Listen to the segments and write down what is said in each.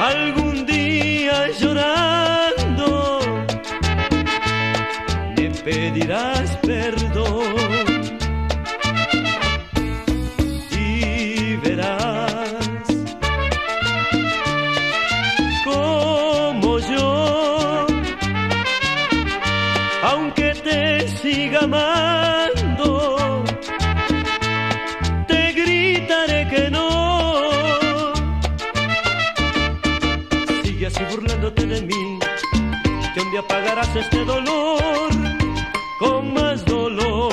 algún día llorando le pedirás perdón. y verás como yo Aunque te siga mal que un día este dolor con más dolor.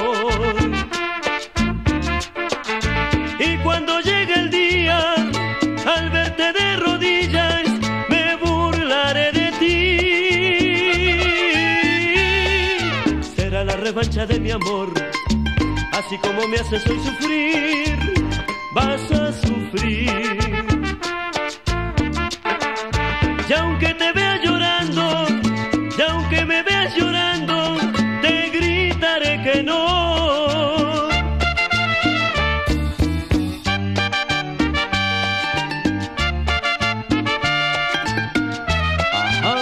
Y cuando llegue el día, al verte de rodillas, me burlaré de ti. Será la revancha de mi amor, así como me haces hoy sufrir, vas a sufrir. Y aunque te no. Ajá.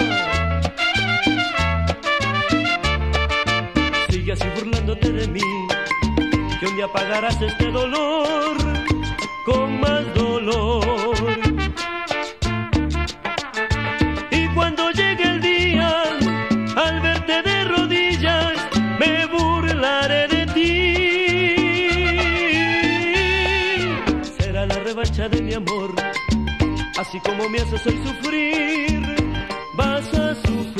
Sigue así burlándote de mí, que un día pagarás este dolor con más dolor. De mi amor, así como me haces hoy sufrir, vas a sufrir.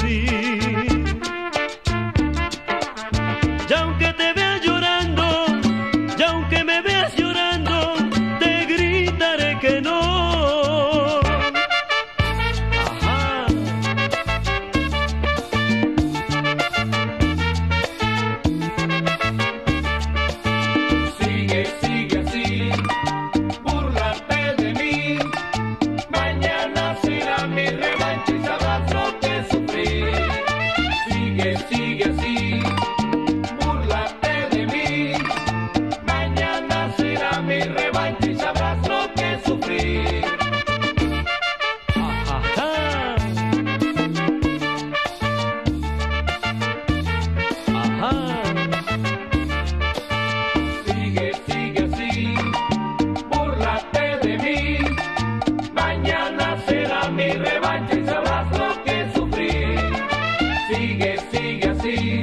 Sigue, sigue así,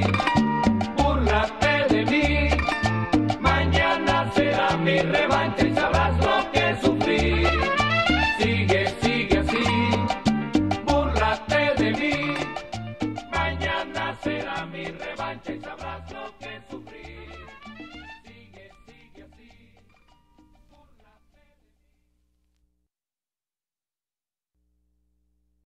búrlate de mí. Mañana será mi revancha y sabrás